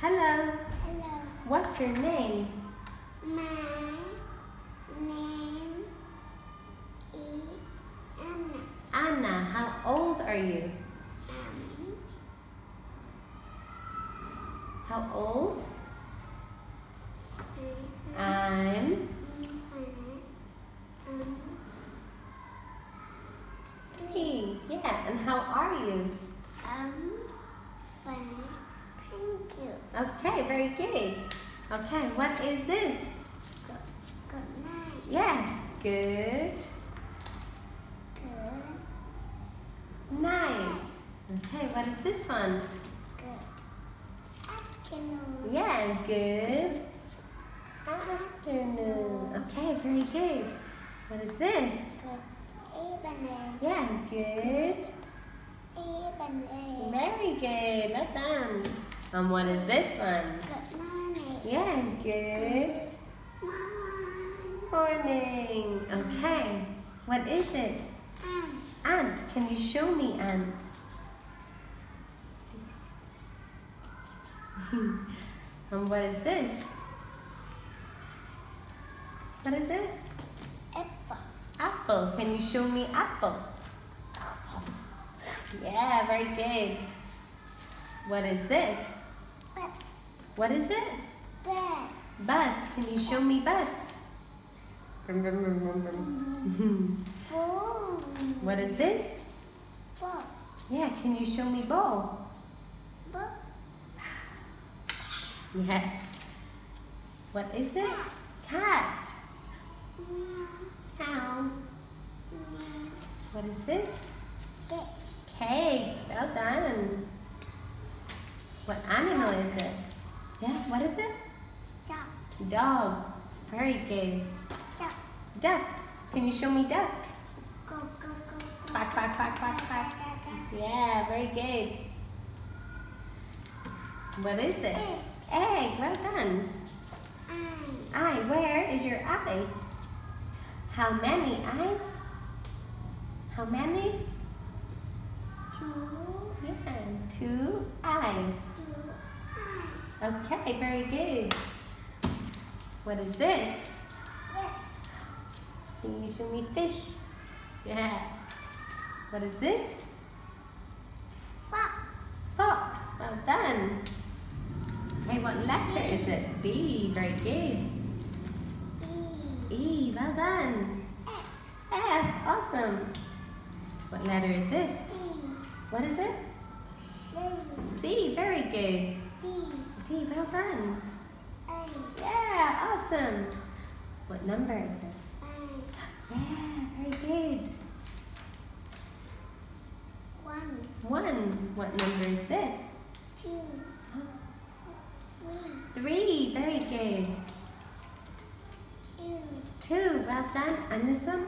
Hello. Hello. What's your name? My name is Anna. Anna. How old are you? Um, How old? uh, I'm um, three. Yeah. And how are you? um, fine. You. Okay, very good. Okay, what is this? Good, good night. Yeah. Good Good night. Okay, what is this one? Good afternoon. Yeah, good afternoon. Okay, very good. What is this? Good evening. Yeah, good. Evening. Very good. Well done. And what is this one? Good morning. Yeah, good Morning. morning. Okay, what is it? Um, Ant. Can you show me ant? and what is this? What is it? apple. Apple. Can you show me apple? Yeah, very good. What is this? Bed. What is it? Bus. Bus. Can you show me bus? Vroom, vroom, vroom, vroom, vroom. Phone. Oh. what is this? Ball. Yeah, can you show me ball? Book. Yeah. What is it? Cat. Meow. Cow. What is this? Cake. Cake. Well done. What animal is it? Yeah, what is it? Chop. Dog. Very good. Chop. Duck. Can you show me duck? Go, go, go, go. Quack, quack, quack, quack, quack. Yeah, very good. What is it? Egg. Egg. Well done. Um, Eye. Where is your eye? How many eyes? How many? two. Yeah, two eyes. Two. Okay, very good. What is this? Can you show me fish? Yeah. What is this? Fox. Fox. Well done. Okay, what letter is it? B. Very good. E. E. Well done. F. F. Awesome. What letter is this? E. What is it? C. C. Very good. D. D. Well done. A. Yeah. Awesome. What number is it? I. Yeah. Very good. One. One. What number is this? Two. Three. Three. Very good. Two. Two. Well done. And this one?